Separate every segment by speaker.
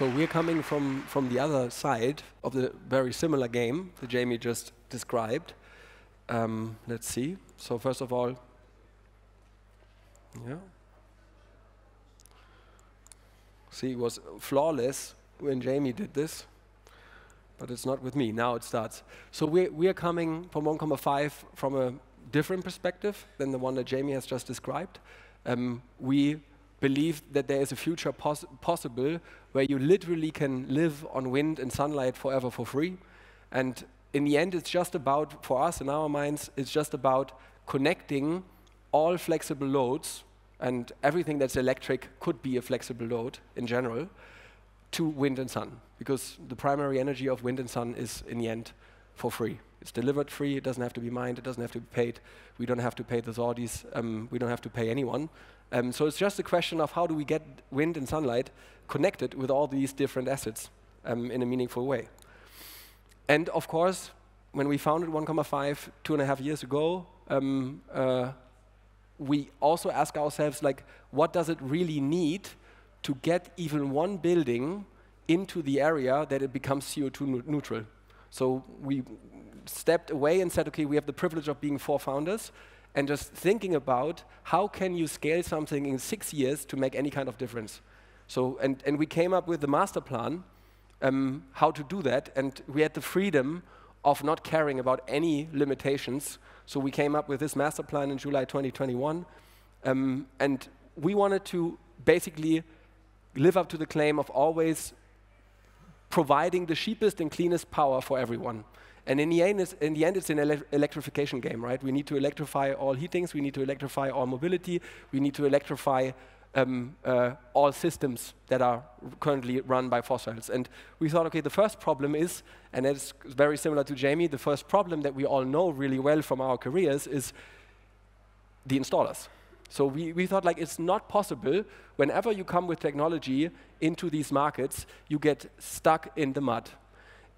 Speaker 1: So we're coming from, from the other side of the very similar game that Jamie just described. Um, let's see. So first of all, yeah. See, it was flawless when Jamie did this, but it's not with me. Now it starts. So we're, we are coming from 1,5 from a different perspective than the one that Jamie has just described. Um, we believe that there is a future pos possible where you literally can live on wind and sunlight forever for free. And in the end, it's just about, for us in our minds, it's just about connecting all flexible loads, and everything that's electric could be a flexible load in general, to wind and sun. Because the primary energy of wind and sun is, in the end, for free. It's delivered free, it doesn't have to be mined, it doesn't have to be paid. We don't have to pay the Saudis, um, we don't have to pay anyone. Um, so it's just a question of how do we get wind and sunlight connected with all these different assets um, in a meaningful way. And of course, when we founded 1,5 two and a half years ago, um, uh, we also ask ourselves, like, what does it really need to get even one building into the area that it becomes CO2 neutral? So we stepped away and said, okay, we have the privilege of being four founders and just thinking about how can you scale something in six years to make any kind of difference. So, and, and we came up with the master plan, um, how to do that, and we had the freedom of not caring about any limitations. So we came up with this master plan in July 2021, um, and we wanted to basically live up to the claim of always providing the cheapest and cleanest power for everyone. And in the end, it's, in the end, it's an ele electrification game, right? We need to electrify all heatings, we need to electrify all mobility, we need to electrify um, uh, all systems that are currently run by fossils. And we thought, okay, the first problem is, and it's very similar to Jamie, the first problem that we all know really well from our careers is the installers. So we, we thought like it's not possible whenever you come with technology into these markets, you get stuck in the mud.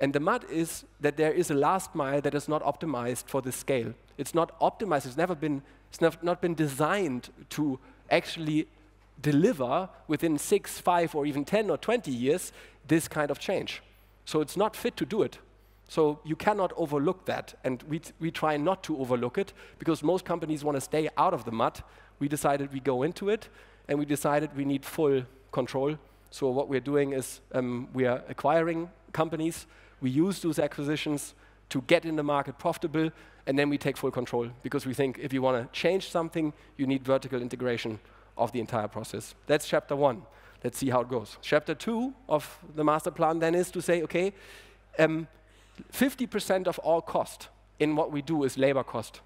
Speaker 1: And the mud is that there is a last mile that is not optimized for the scale. It's not optimized, it's never been, it's not been designed to actually deliver within six, five, or even 10 or 20 years this kind of change. So it's not fit to do it. So you cannot overlook that, and we, we try not to overlook it because most companies want to stay out of the mud. We decided we go into it, and we decided we need full control. So what we're doing is um, we are acquiring companies we use those acquisitions to get in the market profitable, and then we take full control because we think if you want to change something, you need vertical integration of the entire process. That's chapter one. Let's see how it goes. Chapter two of the master plan then is to say, okay, 50% um, of all cost in what we do is labor cost.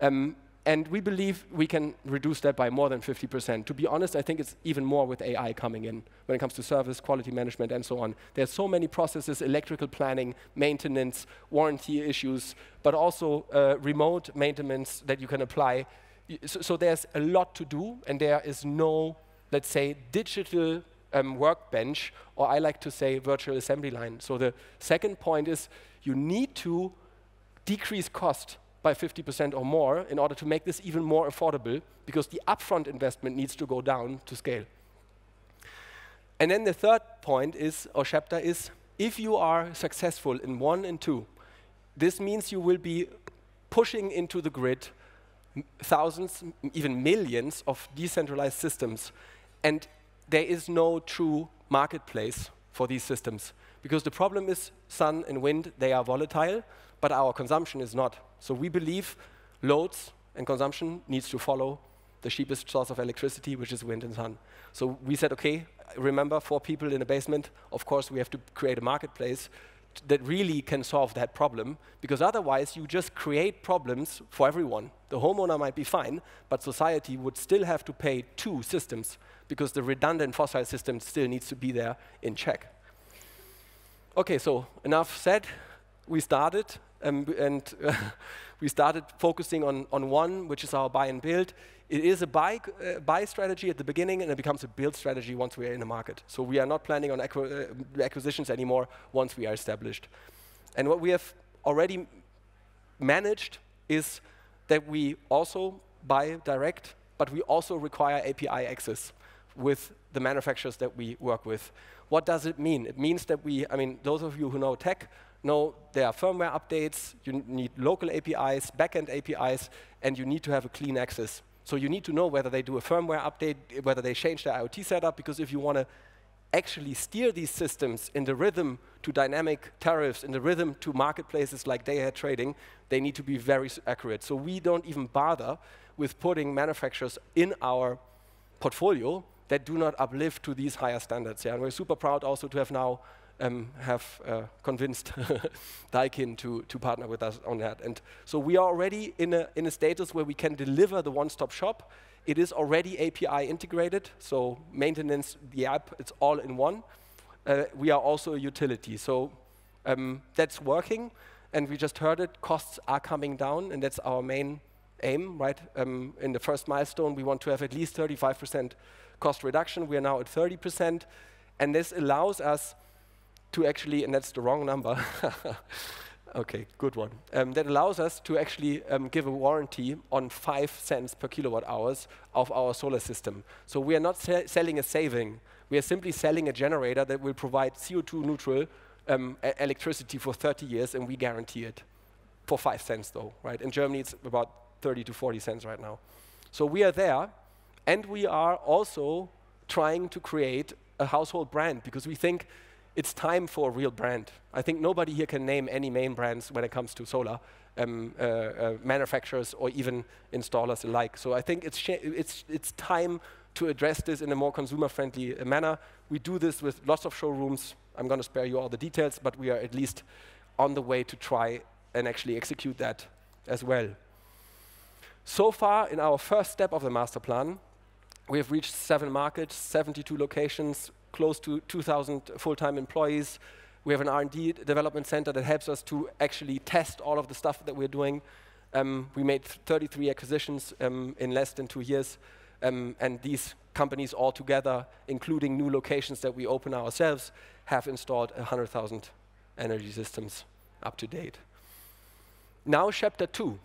Speaker 1: Um, and we believe we can reduce that by more than 50%. To be honest, I think it's even more with AI coming in when it comes to service, quality management, and so on. There's so many processes, electrical planning, maintenance, warranty issues, but also uh, remote maintenance that you can apply. So, so, there's a lot to do, and there is no, let's say, digital um, workbench, or I like to say virtual assembly line. So the second point is you need to decrease cost by 50% or more in order to make this even more affordable because the upfront investment needs to go down to scale. And then the third point is, or chapter is, if you are successful in one and two, this means you will be pushing into the grid thousands, even millions of decentralized systems. And there is no true marketplace for these systems. Because the problem is sun and wind, they are volatile, but our consumption is not. So we believe loads and consumption needs to follow the cheapest source of electricity, which is wind and sun. So we said, okay, remember, four people in a basement, of course we have to create a marketplace that really can solve that problem, because otherwise you just create problems for everyone. The homeowner might be fine, but society would still have to pay two systems, because the redundant fossil system still needs to be there in check. Okay, so enough said. We started, um, and we started focusing on, on one, which is our buy and build. It is a buy, uh, buy strategy at the beginning, and it becomes a build strategy once we are in the market. So we are not planning on uh, acquisitions anymore once we are established. And what we have already managed is that we also buy direct, but we also require API access with the manufacturers that we work with. what does it mean? It means that we, I mean, those of you who know tech know there are firmware updates, you need local APIs, backend APIs, and you need to have a clean access. So you need to know whether they do a firmware update, whether they change their IoT setup, because if you want to actually steer these systems in the rhythm to dynamic tariffs, in the rhythm to marketplaces like day ahead trading, they need to be very accurate. So we don't even bother with putting manufacturers in our portfolio that do not uplift to these higher standards. Yeah? And we're super proud also to have now um, have uh, convinced Daikin to, to partner with us on that. And so we are already in a, in a status where we can deliver the one-stop shop. It is already API integrated, so maintenance, the app, it's all in one. Uh, we are also a utility, so um, that's working. And we just heard it, costs are coming down, and that's our main aim, right? Um, in the first milestone, we want to have at least 35% cost reduction. We are now at 30%, and this allows us to actually, and that's the wrong number. okay, good one. Um, that allows us to actually um, give a warranty on five cents per kilowatt hours of our solar system. So we are not se selling a saving. We are simply selling a generator that will provide CO2 neutral um, electricity for 30 years, and we guarantee it for five cents, though. Right? In Germany, it's about 30 to 40 cents right now. So we are there, and we are also trying to create a household brand because we think it's time for a real brand. I think nobody here can name any main brands when it comes to solar um, uh, uh, manufacturers or even installers alike. So I think it's, it's, it's time to address this in a more consumer-friendly uh, manner. We do this with lots of showrooms. I'm going to spare you all the details, but we are at least on the way to try and actually execute that as well. So far, in our first step of the master plan, we have reached seven markets, 72 locations, close to 2,000 full-time employees. We have an R&D development center that helps us to actually test all of the stuff that we're doing. Um, we made 33 acquisitions um, in less than two years, um, and these companies all together, including new locations that we open ourselves, have installed 100,000 energy systems up to date. Now, chapter two.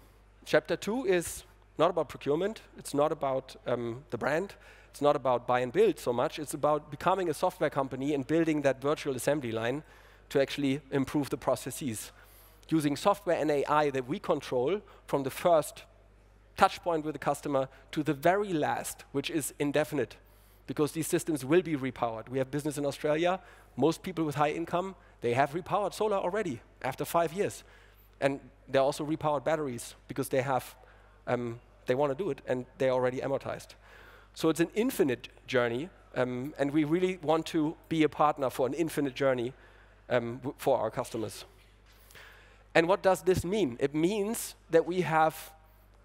Speaker 1: Chapter two is not about procurement. It's not about um, the brand. It's not about buy and build so much. It's about becoming a software company and building that virtual assembly line to actually improve the processes. Using software and AI that we control from the first touch point with the customer to the very last, which is indefinite, because these systems will be repowered. We have business in Australia. Most people with high income, they have repowered solar already after five years. And they're also repowered batteries because they have, um, they want to do it and they're already amortized. So it's an infinite journey, um, and we really want to be a partner for an infinite journey um, for our customers. And what does this mean? It means that we have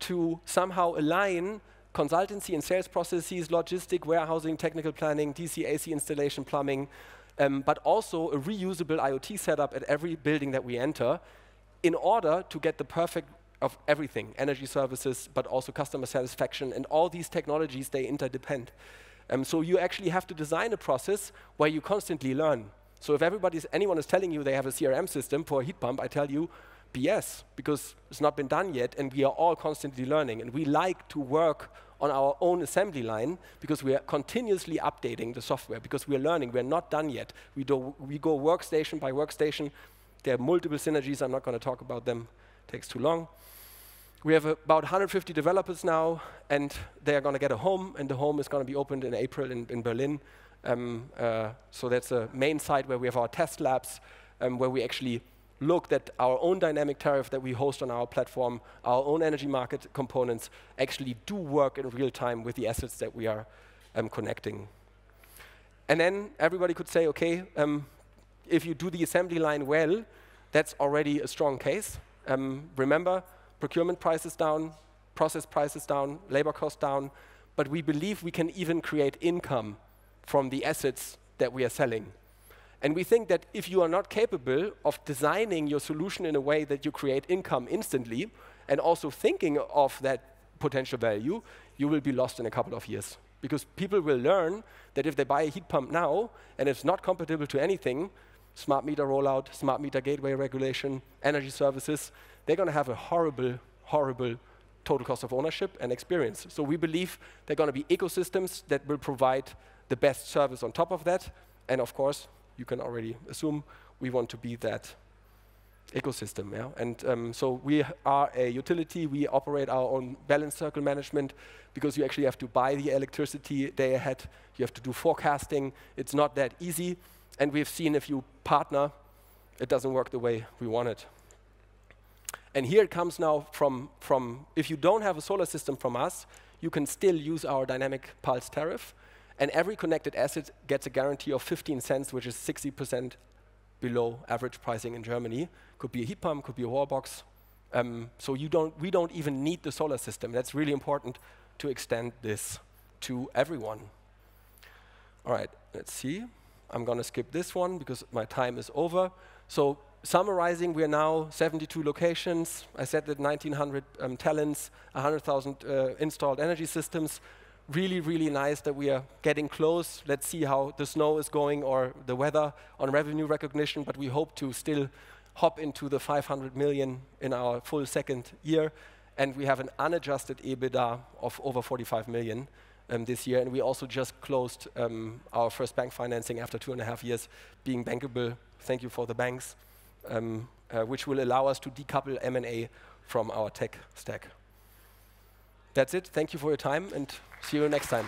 Speaker 1: to somehow align consultancy and sales processes, logistic, warehousing, technical planning, DC, AC installation, plumbing, um, but also a reusable IoT setup at every building that we enter in order to get the perfect of everything, energy services, but also customer satisfaction, and all these technologies, they interdepend. Um, so you actually have to design a process where you constantly learn. So if everybody's, anyone is telling you they have a CRM system for a heat pump, I tell you, BS, because it's not been done yet, and we are all constantly learning. And we like to work on our own assembly line because we are continuously updating the software, because we are learning. We're not done yet. We, do, we go workstation by workstation. There are multiple synergies. I'm not going to talk about them. It takes too long. We have about 150 developers now, and they are going to get a home, and the home is going to be opened in April in, in Berlin. Um, uh, so that's a main site where we have our test labs, um, where we actually looked at our own dynamic tariff that we host on our platform, our own energy market components actually do work in real time with the assets that we are um, connecting. And then everybody could say, okay, um, if you do the assembly line well, that's already a strong case. Um, remember, procurement prices down, process prices down, labor costs down, but we believe we can even create income from the assets that we are selling. And we think that if you are not capable of designing your solution in a way that you create income instantly, and also thinking of that potential value, you will be lost in a couple of years. Because people will learn that if they buy a heat pump now, and it's not compatible to anything, smart meter rollout, smart meter gateway regulation, energy services, they're going to have a horrible, horrible total cost of ownership and experience. So we believe they're going to be ecosystems that will provide the best service on top of that, And of course, you can already assume we want to be that ecosystem. Yeah? And um, so we are a utility. We operate our own balance circle management because you actually have to buy the electricity day ahead. You have to do forecasting. It's not that easy. And we've seen if you partner, it doesn't work the way we want it. And here it comes now from, from if you don't have a solar system from us, you can still use our dynamic pulse tariff. And every connected asset gets a guarantee of 15 cents, which is 60% below average pricing in Germany. Could be a heat pump, could be a wall box. Um, so you don't, we don't even need the solar system. That's really important to extend this to everyone. All right, let's see. I'm going to skip this one because my time is over. So summarizing, we are now 72 locations. I said that 1,900 um, talents, 100,000 uh, installed energy systems. Really, really nice that we are getting close. Let's see how the snow is going or the weather on revenue recognition, but we hope to still hop into the 500 million in our full second year. And we have an unadjusted EBITDA of over 45 million um, this year. And we also just closed um, our first bank financing after two and a half years being bankable. Thank you for the banks, um, uh, which will allow us to decouple M&A from our tech stack. That's it. Thank you for your time and see you next time.